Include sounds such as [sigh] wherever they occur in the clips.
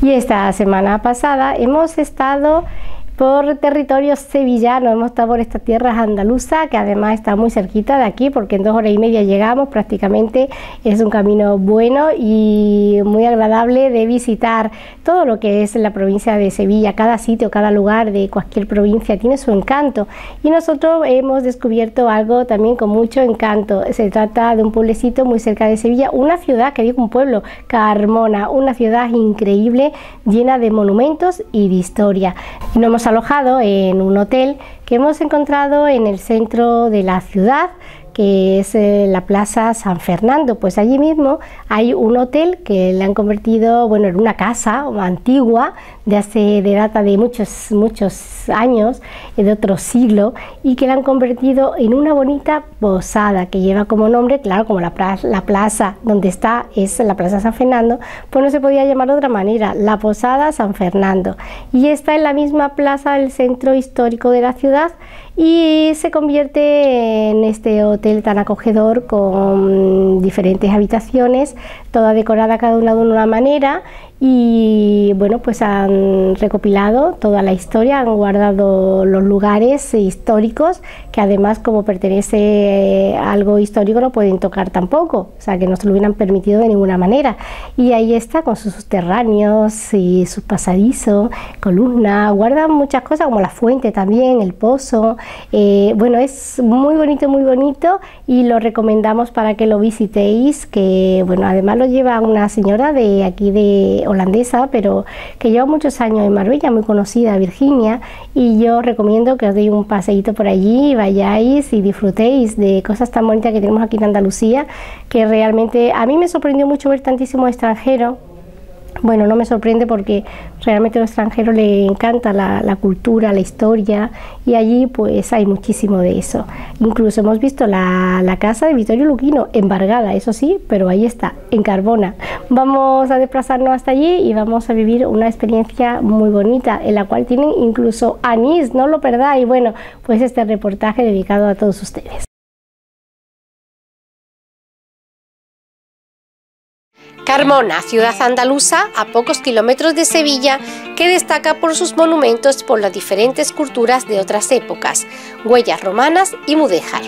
Y esta semana pasada hemos estado por territorio sevillano. Hemos estado por estas tierras andaluzas, que además está muy cerquita de aquí, porque en dos horas y media llegamos prácticamente. Es un camino bueno y muy agradable de visitar todo lo que es la provincia de Sevilla. Cada sitio, cada lugar de cualquier provincia tiene su encanto. Y nosotros hemos descubierto algo también con mucho encanto. Se trata de un pueblecito muy cerca de Sevilla, una ciudad, que digo un pueblo, Carmona, una ciudad increíble, llena de monumentos y de historia. No hemos alojado en un hotel que hemos encontrado en el centro de la ciudad que es eh, la Plaza San Fernando. Pues allí mismo hay un hotel que le han convertido, bueno, en una casa antigua de hace, de data de muchos, muchos años, de otro siglo, y que la han convertido en una bonita posada que lleva como nombre, claro, como la, la plaza donde está es la Plaza San Fernando, pues no se podía llamar de otra manera, la Posada San Fernando. Y está en la misma plaza del centro histórico de la ciudad y se convierte en este hotel tan acogedor con diferentes habitaciones, toda decorada cada una de una manera y bueno, pues han recopilado toda la historia, han guardado los lugares históricos que además como pertenece a algo histórico no pueden tocar tampoco, o sea que no se lo hubieran permitido de ninguna manera. Y ahí está con sus subterráneos y sus pasadizos, columna, guardan muchas cosas como la fuente también, el pozo. Eh, bueno, es muy bonito, muy bonito y lo recomendamos para que lo visitéis, que bueno, además lo lleva una señora de aquí de holandesa, pero que lleva muchos años en Marbella, muy conocida, Virginia, y yo recomiendo que os deis un paseíto por allí, vayáis y disfrutéis de cosas tan bonitas que tenemos aquí en Andalucía, que realmente a mí me sorprendió mucho ver tantísimo extranjero bueno, no me sorprende porque realmente a los extranjeros le encanta la, cultura, la historia y allí pues hay muchísimo de eso. Incluso hemos visto la, casa de Vittorio Luquino embargada, eso sí, pero ahí está, en Carbona. Vamos a desplazarnos hasta allí y vamos a vivir una experiencia muy bonita en la cual tienen incluso anís, no lo perdáis. Bueno, pues este reportaje dedicado a todos ustedes. Carmona, ciudad andaluza a pocos kilómetros de Sevilla, que destaca por sus monumentos por las diferentes culturas de otras épocas, huellas romanas y mudéjar.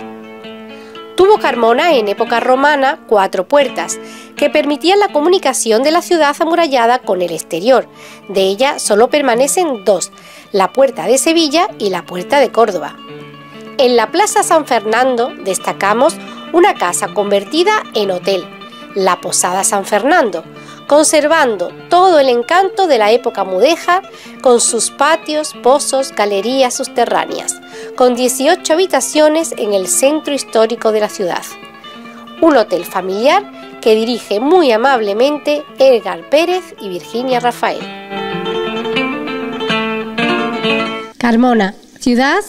Tuvo Carmona en época romana cuatro puertas, que permitían la comunicación de la ciudad amurallada con el exterior. De ella solo permanecen dos, la puerta de Sevilla y la puerta de Córdoba. En la Plaza San Fernando destacamos una casa convertida en hotel, la Posada San Fernando, conservando todo el encanto de la época mudéjar con sus patios, pozos, galerías subterráneas, con 18 habitaciones en el centro histórico de la ciudad. Un hotel familiar que dirige muy amablemente Edgar Pérez y Virginia Rafael. Carmona, ciudad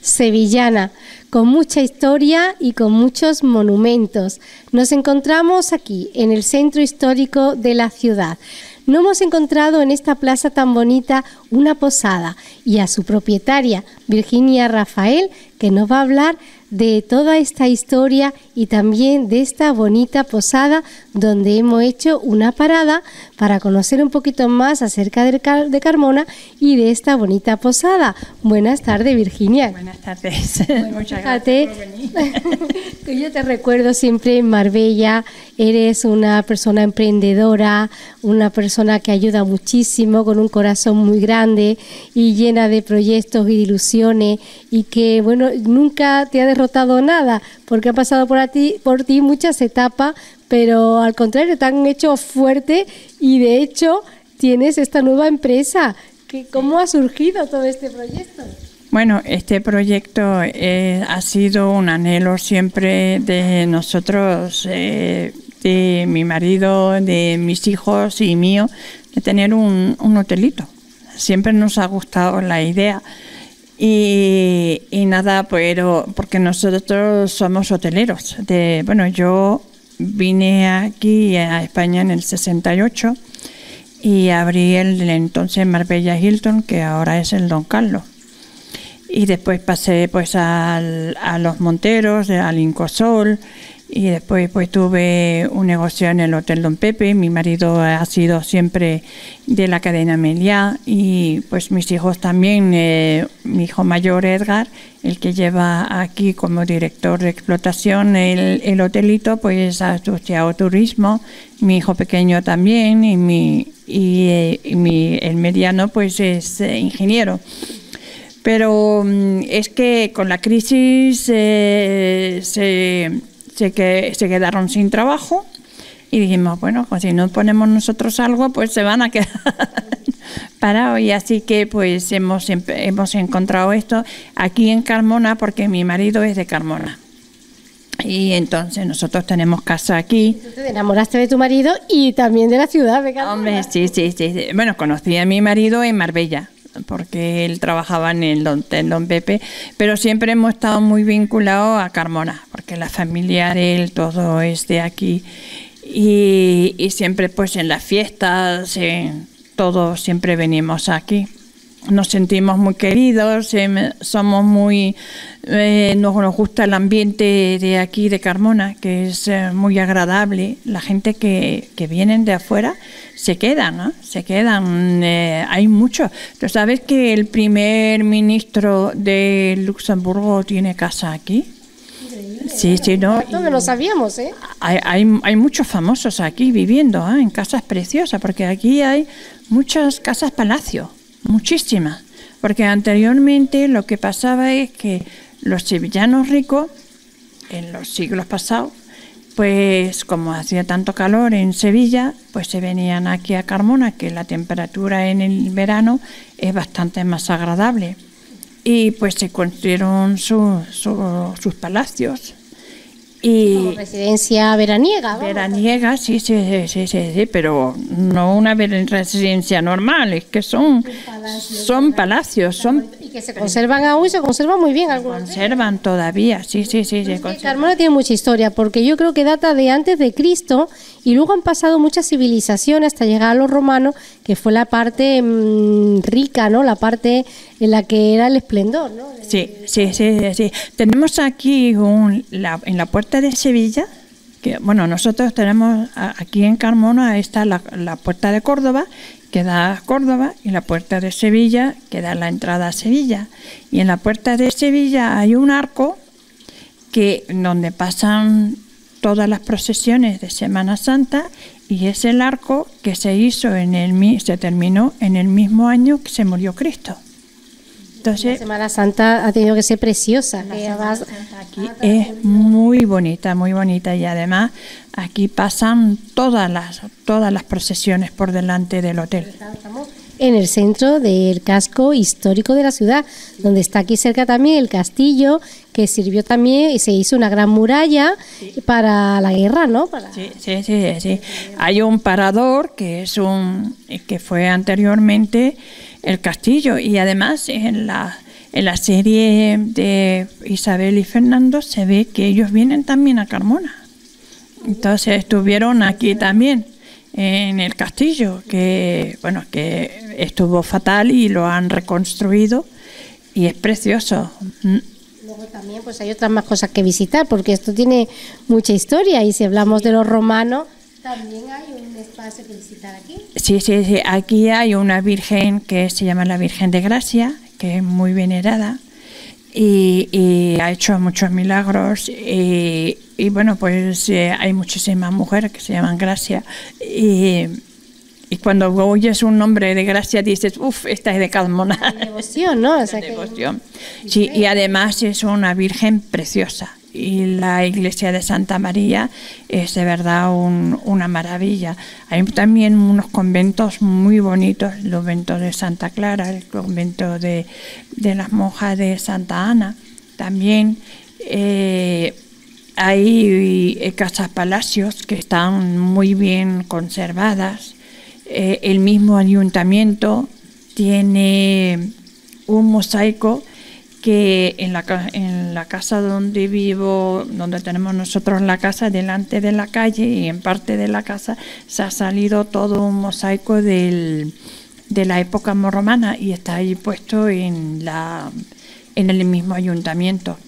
sevillana con mucha historia y con muchos monumentos. Nos encontramos aquí, en el centro histórico de la ciudad. No hemos encontrado en esta plaza tan bonita una posada y a su propietaria, Virginia Rafael, que nos va a hablar de toda esta historia y también de esta bonita posada donde hemos hecho una parada para conocer un poquito más acerca de, de Carmona y de esta bonita posada. Buenas tardes, Virginia. Buenas tardes. [laughs] Muchas gracias. [laughs] [laughs] yo te recuerdo siempre en Marbella, eres una persona emprendedora, una persona que ayuda muchísimo, con un corazón muy grande y llena de proyectos y de ilusiones y que, bueno, nunca te ha derrotado nada porque ha pasado por, ti, por ti muchas etapas, pero al contrario, te han hecho fuerte y de hecho tienes esta nueva empresa. ¿Cómo ha surgido todo este proyecto? Bueno, este proyecto eh, ha sido un anhelo siempre de nosotros, eh, de mi marido, de mis hijos y mío, de tener un, hotelito. Siempre nos ha gustado la idea. Y, nada, pero porque nosotros somos hoteleros. Bueno, yo vine aquí a España en el 68 y abrí el, entonces Marbella Hilton, que ahora es el Don Carlos. Y después pasé pues a los Monteros, al Incosol, y después pues tuve un negocio en el Hotel Don Pepe. Mi marido ha sido siempre de la cadena Meliá y pues mis hijos también, eh, mi hijo mayor Edgar, el que lleva aquí como director de explotación el, hotelito, pues ha estudiado turismo, mi hijo pequeño también y mi, y, eh, mi, el mediano pues es eh, ingeniero. Pero mm, es que con la crisis se se, que, se quedaron sin trabajo y dijimos, bueno, pues si no ponemos nosotros algo, pues se van a quedar [laughs] parados. Y así que pues hemos, hemos encontrado esto aquí en Carmona porque mi marido es de Carmona. Y entonces nosotros tenemos casa aquí. Tú te enamoraste de tu marido y también de la ciudad Carmona. Hombre, sí, sí, sí. Bueno, conocí a mi marido en Marbella porque él trabajaba en el Don, Don Pepe, pero siempre hemos estado muy vinculados a Carmona, porque la familia de él todo es de aquí y, siempre pues en las fiestas, en todo siempre venimos aquí. Nos sentimos muy queridos, em, somos muy, eh, nos, gusta el ambiente de aquí de Carmona, que es eh, muy agradable. La gente que, que vienen de afuera se quedan, ¿no? Se quedan. Eh, hay mucho. ¿Tú sabes que el primer ministro de Luxemburgo tiene casa aquí? Sí, sí, no. No lo sabíamos, ¿eh? Hay, hay, muchos famosos aquí viviendo ¿eh? en casas preciosas, porque aquí hay muchas casas palacio, muchísimas. Porque anteriormente lo que pasaba es que los sevillanos ricos, en los siglos pasados, pues como hacía tanto calor en Sevilla, pues se venían aquí a Carmona, que la temperatura en el verano es bastante más agradable. Y pues se construyeron sus palacios. Y residencia veraniega. Veraniega, sí, sí, sí, sí, sí, pero no una residencia normal, es que son, son palacios, son que se conservan aún y se conservan muy bien algunos. Conservan todavía, sí, sí, sí. sí Carmona tiene mucha historia porque yo creo que data de antes de Cristo y luego han pasado muchas civilizaciones hasta llegar a los romanos, que fue la parte mm, rica, ¿no? La parte en la que era el esplendor, ¿no? Sí, sí, sí, sí. Tenemos aquí un, la, en la puerta de Sevilla, bueno, nosotros tenemos aquí en Carmona está la, la puerta de Córdoba que da a Córdoba y la puerta de Sevilla que da la entrada a Sevilla. Y en la puerta de Sevilla hay un arco que donde pasan todas las procesiones de Semana Santa y es el arco que se hizo en el se terminó en el mismo año que se murió Cristo. Entonces, la Semana Santa ha tenido que ser preciosa. aquí es muy bonita, muy bonita y además aquí pasan todas las todas las procesiones por delante del hotel. Estamos en el centro del casco histórico de la ciudad, donde está aquí cerca también el castillo que sirvió también y se hizo una gran muralla para la guerra, ¿no? Sí, sí, sí, sí. Hay un parador que es un que fue anteriormente el castillo y además en la, en la serie de Isabel y Fernando se ve que ellos vienen también a Carmona. Entonces estuvieron aquí también en el castillo, que bueno, que estuvo fatal y lo han reconstruido y es precioso. Luego también pues hay otras más cosas que visitar, porque esto tiene mucha historia y si hablamos de los romanos, también hay un espacio que visitar aquí. Sí, sí, sí. Aquí hay una virgen que se llama la Virgen de Gracia, que es muy venerada y, ha hecho muchos milagros. Y, bueno, pues eh, hay muchísimas mujeres que se llaman Gracia. Y, y cuando oyes un nombre de Gracia dices, uff, esta es de Calmona. devoción, ¿no? [laughs] devoción. Sí, y además es una virgen preciosa y la iglesia de Santa María es de verdad una maravilla. Hay también unos conventos muy bonitos, el convento de Santa Clara, el convento de, las monjas de Santa Ana. También eh, hay eh, casas palacios que están muy bien conservadas. Eh, el mismo ayuntamiento tiene un mosaico que en la, en la casa donde vivo, donde tenemos nosotros la casa, delante de la calle y en parte de la casa se ha salido todo un mosaico de la época romana y está ahí puesto en, la, en el mismo ayuntamiento.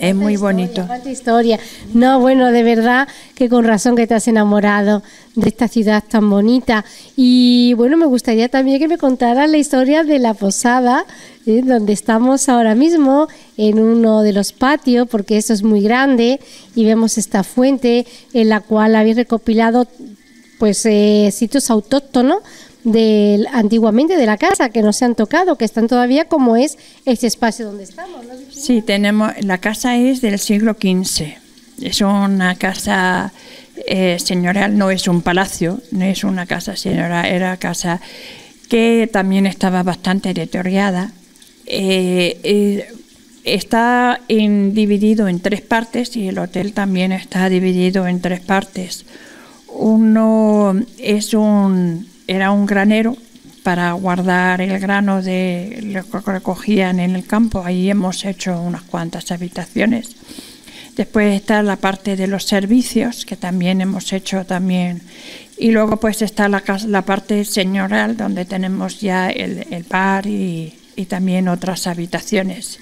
Es muy bonito. Cuánta historia. No, bueno, de verdad que con razón que te has enamorado de esta ciudad tan bonita. Y bueno, me gustaría también que me contaras la historia de la posada, ¿eh? donde estamos ahora mismo, en uno de los patios, porque eso es muy grande, y vemos esta fuente en la cual habéis recopilado pues eh, sitios autóctonos del antiguamente de la casa que no se han tocado, que están todavía como es este espacio donde estamos. Sí, tenemos la casa es del siglo XV. Es una casa eh, señorial, no es un palacio, no es una casa señorial, era casa que también estaba bastante deteriorada. Eh, eh, está dividido en tres partes y el hotel también está dividido en tres partes. Uno es un era un granero para guardar el grano de lo que recogían en el campo. Ahí hemos hecho unas cuantas habitaciones. Después está la parte de los servicios, que también hemos hecho también. Y luego pues está la, la parte señorial, donde tenemos ya el, el bar y, y, también otras habitaciones.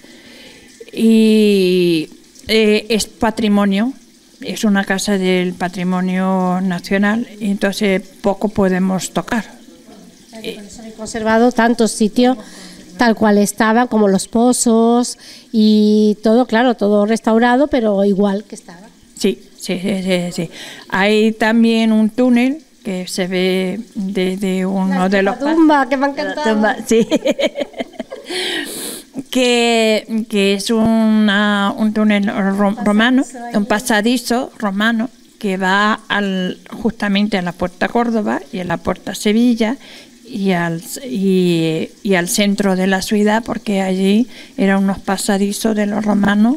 Y eh, es patrimonio, es una casa del patrimonio nacional y entonces poco podemos tocar. Se han conservado tantos sitios tal cual estaban, como los pozos y todo, claro, todo restaurado, pero igual que estaba. Sí, sí, sí, sí. Hay también un túnel que se ve desde uno de los... tumba, que me ha encantado. sí. [laughs] que, que es una, un túnel romano, un pasadizo romano que va al, justamente a la Puerta Córdoba y a la Puerta Sevilla y al, y, y al centro de la ciudad porque allí eran unos pasadizos de los romanos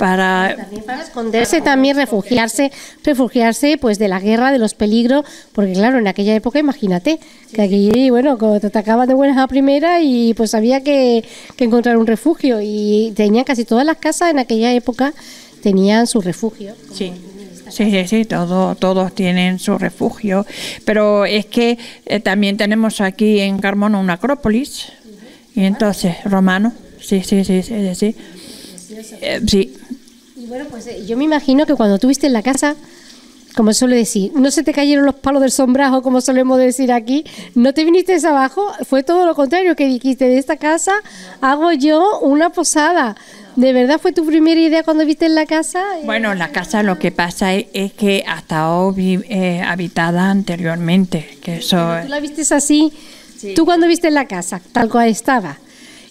para, para esconderse también refugiarse refugiarse pues de la guerra de los peligros porque claro en aquella época imagínate que aquí bueno te atacaban de buenas a primera y pues había que, que encontrar un refugio y tenían casi todas las casas en aquella época tenían su refugio. Sí Sí, sí, sí, todo, todos tienen su refugio, pero es que eh, también tenemos aquí en Carmona una acrópolis, y entonces, romano, sí, sí, sí, sí, sí. Eh, sí. Y bueno, pues eh, yo me imagino que cuando tuviste en la casa, como suele decir, no se te cayeron los palos del sombrajo, como solemos decir aquí, no te viniste abajo, fue todo lo contrario, que dijiste, de esta casa hago yo una posada. ¿De verdad fue tu primera idea cuando viste en la casa? Bueno, la casa lo que pasa es, que ha estado eh, habitada anteriormente. Que eso... ¿Tú la viste así? ¿Tú cuando viste en la casa, tal cual estaba?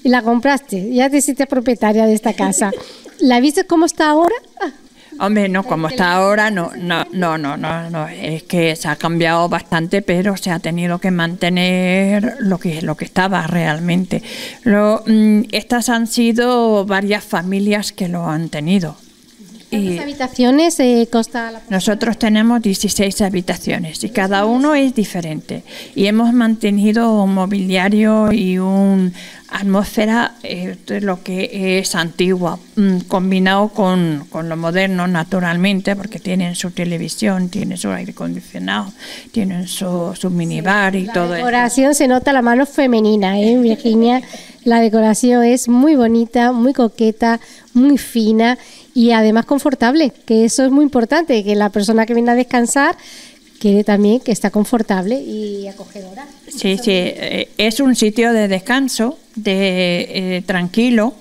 Y la compraste, ya te hiciste propietaria de esta casa. ¿La viste cómo está ahora? Hombre, no, como está ahora, no, no, no, no, no, no, es que se ha cambiado bastante, pero se ha tenido que mantener lo que, lo que estaba realmente. Lo, mm, estas han sido varias familias que lo han tenido. ¿Cuántas habitaciones eh, consta la Nosotros tenemos 16 habitaciones y cada uno es diferente. Y hemos mantenido un mobiliario y una atmósfera eh, de lo que es antigua, mm, combinado con, con, lo moderno naturalmente, porque tienen su televisión, tienen su aire acondicionado, tienen su, su minibar y todo eso. La decoración se nota la mano femenina, ¿eh, Virginia? La decoración es muy bonita, muy coqueta, muy fina y además confortable, que eso es muy importante, que la persona que viene a descansar quiere también que está confortable y acogedora. Sí, sí, eh, es un sitio de descanso, de eh, tranquilo,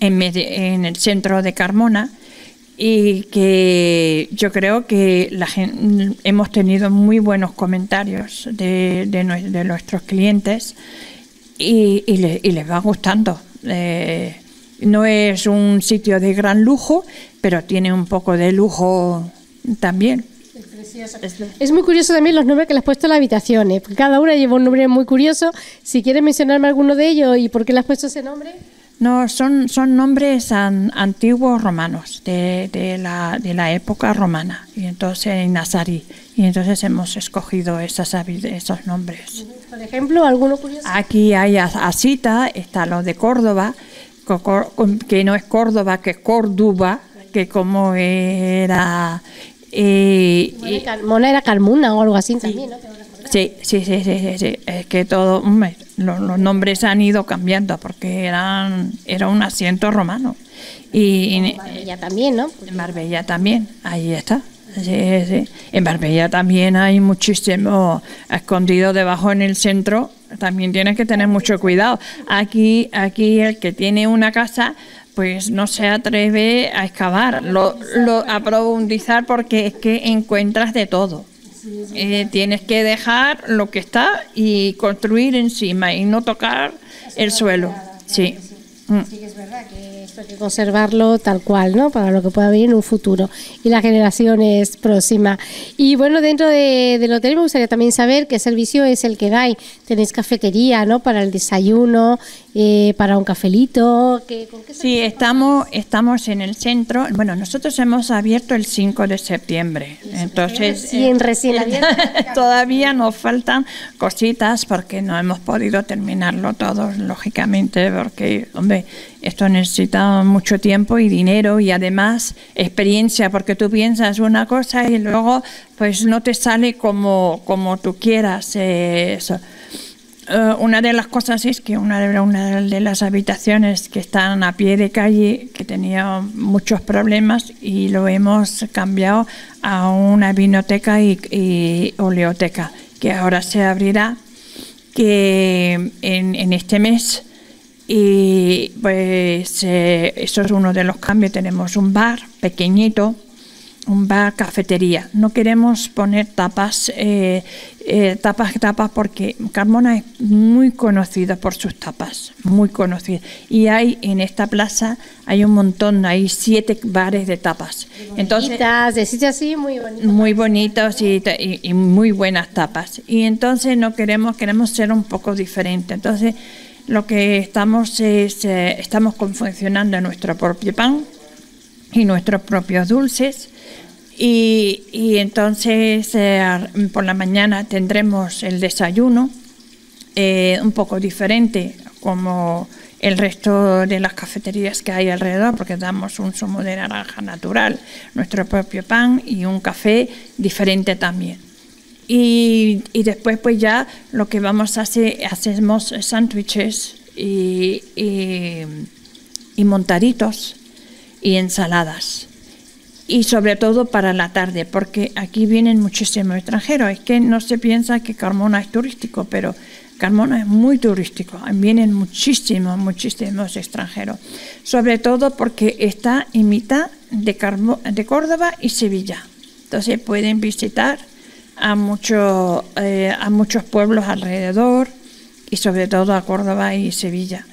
en, en, el centro de Carmona y que yo creo que la gente, hemos tenido muy buenos comentarios de, de, nuestros clientes y, y, les va gustando. Eh, no es un sitio de gran lujo, pero tiene un poco de lujo también. Es muy curioso también los nombres que le has puesto a las habitaciones, porque cada una lleva un nombre muy curioso. Si quieres mencionarme alguno de ellos y por qué le has puesto ese nombre. No, son, son nombres antiguos romanos, de, de, la, de la época romana, y entonces en nazarí. Y entonces hemos escogido esas, esos nombres. Por ejemplo, ¿alguno curioso? Aquí hay Asita, está lo de Córdoba, que no es Córdoba, que es Córdoba, que como era... Eh, Mona era Carmuna o algo así también, ¿no? Sí, sí, sí, sí, sí, es que todo, los, nombres han ido cambiando porque eran era un asiento romano. Y, en Marbella también, ¿no? En Marbella también, ahí está. En Marbella también hay muchísimo escondido debajo en el centro. También tienes que tener mucho cuidado. Aquí, aquí el que tiene una casa, pues no se atreve a excavar, lo, a profundizar porque es que encuentras de todo. Eh, tienes que dejar lo que está y construir encima y no tocar el suelo. Sí. Mm. Sí, es verdad que esto hay que conservarlo tal cual, ¿no? Para lo que pueda venir en un futuro y las generaciones próximas. Y bueno, dentro de, del hotel me gustaría también saber qué servicio es el que dais. Tenéis cafetería, ¿no? Para el desayuno, eh, para un cafelito. ¿qué, sí, estamos, estamos en el centro. Bueno, nosotros hemos abierto el 5 de septiembre. Entonces, sí, en recién [laughs] todavía nos faltan cositas porque no hemos podido terminarlo todo, lógicamente, porque, hombre, esto necesita mucho tiempo y dinero y además experiencia, porque tú piensas una cosa y luego pues no te sale como, como tú quieras. Eh, eso. Eh, una de las cosas es que una de, las habitaciones que están a pie de calle, que tenía muchos problemas, y lo hemos cambiado a una vinoteca y, oleoteca, que ahora se abrirá que en, en este mes. Y pues eh, eso es uno de los cambios. Tenemos un bar pequeñito un bar cafetería. No queremos poner tapas, eh, eh, tapas, tapas, porque Carmona es muy conocida por sus tapas, muy conocida. Y hay en esta plaza hay un montón, hay siete bares de tapas. Entonces, de así muy bonitos. Muy bonitos y, y, muy buenas tapas. Y entonces no queremos, queremos ser un poco diferente. Entonces lo que estamos es, eh, estamos confeccionando nuestro propio pan y nuestros propios dulces y, entonces eh, por la mañana tendremos el desayuno, eh, un poco diferente como el resto de las cafeterías que hay alrededor, porque damos un zumo de naranja natural, nuestro propio pan y un café diferente también. Y, después pues ya lo que vamos a hacer, hacemos sándwiches y, y montaditos y ensaladas y sobre todo para la tarde, porque aquí vienen muchísimos extranjeros. Es que no se piensa que Carmona es turístico, pero Carmona es muy turístico. Vienen muchísimos, muchísimos extranjeros. Sobre todo porque está en mitad de, de Córdoba y Sevilla. Entonces pueden visitar a, mucho, eh, a muchos pueblos alrededor y sobre todo a Córdoba y Sevilla.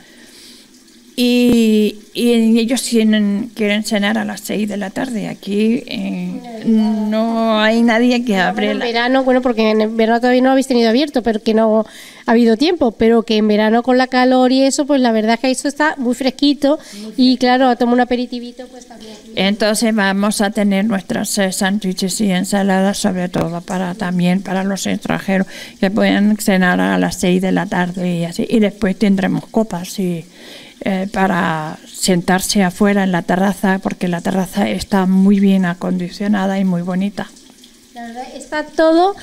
Y, ellos quieren, quieren cenar a las 6 de la tarde. Aquí eh, no hay nadie que abre. En verano, bueno, porque en verano todavía no habéis tenido abierto, pero que no ha habido tiempo. Pero que en verano con la calor y eso, pues la verdad es que eso está muy fresquito. y claro, a tomar un aperitivito, pues también. Entonces vamos a tener nuestras eh, sándwiches y ensaladas, sobre todo para también para los extranjeros que pueden cenar a las 6 de la tarde y así. Y después tendremos copas y eh, para sentarse afuera en la terraza, porque la terraza está muy bien acondicionada y muy bonita. Está todo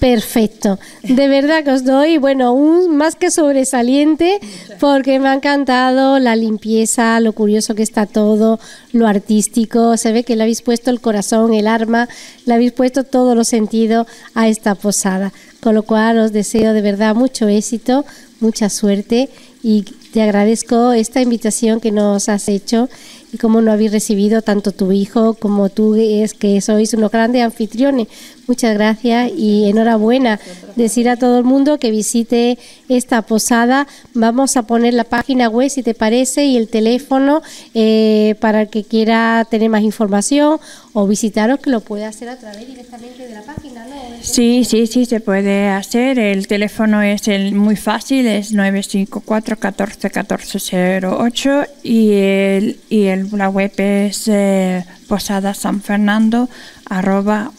perfecto. De verdad que os doy, bueno, un más que sobresaliente, porque me ha encantado la limpieza, lo curioso que está todo, lo artístico. Se ve que le habéis puesto el corazón, el arma, le habéis puesto todos los sentidos a esta posada. Con lo cual os deseo de verdad mucho éxito, mucha suerte y te agradezco esta invitación que nos has hecho y cómo no habéis recibido tanto tu hijo como tú, es que sois unos grandes anfitriones. Muchas gracias y enhorabuena. Decir a todo el mundo que visite esta posada. Vamos a poner la página web, si te parece, y el teléfono eh, para el que quiera tener más información o visitaros, que lo puede hacer a través directamente de la página. ¿no? Sí, sí, sí, se puede hacer. El teléfono es el muy fácil, es 954 14 14 08 y, el, y el, la web es eh, posada san fernando arroba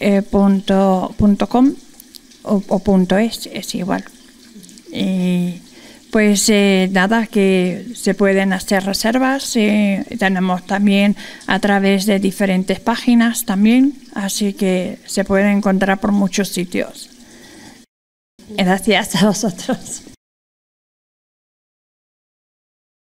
eh, com o, punto es, es igual. Y pues eh, nada, que se pueden hacer reservas. Eh, tenemos también a través de diferentes páginas también, así que se puede encontrar por muchos sitios. Gracias a vosotros.